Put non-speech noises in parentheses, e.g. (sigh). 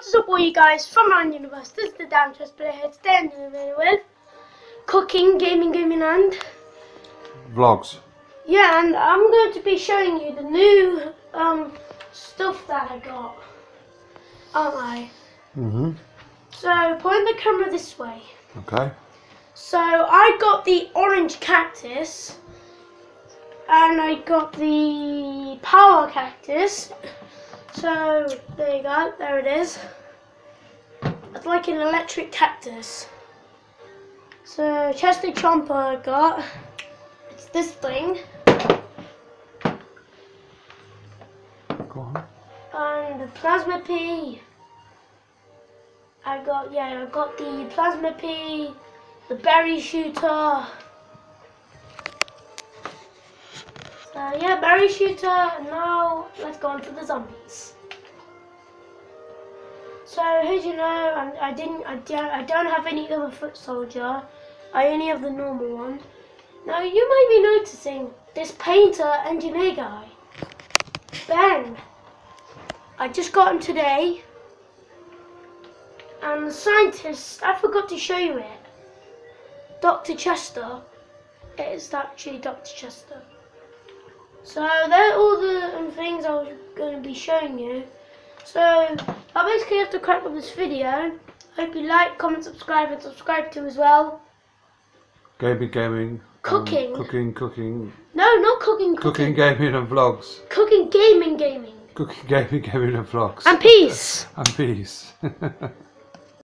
What's up all you guys from around universe? This is the Diamond Chestplate here. Today I'm doing video with cooking, gaming, gaming and Vlogs. yeah, and I'm going to be showing you the new um stuff that I got. Aren't I? Mm-hmm. So point the camera this way. Okay. So I got the orange cactus and I got the power cactus. So there you go, there it is. It's like an electric cactus. So Chester Chomper I got. It's this thing. Go on. And the plasma Pea. I got yeah, I got the plasma Pea, the berry shooter. So yeah, Berry shooter, now let's go on to the zombies. So as you know, I, I didn't, I don't, I don't have any other foot soldier. I only have the normal one. Now you might be noticing this painter engineer guy. Ben. I just got him today. And the scientist, I forgot to show you it. Dr. Chester. It is actually Dr. Chester. So they're all the um, things I was going to be showing you. So I basically have to crack up this video. Hope you like, comment, subscribe, and subscribe to as well. Gaming, gaming. um, Cooking. cooking, cooking. No, not cooking, Cooking, cooking. gaming and vlogs. Cooking, gaming, gaming. Cooking, gaming, (laughs) gaming and vlogs. And peace. (laughs) And peace. (laughs)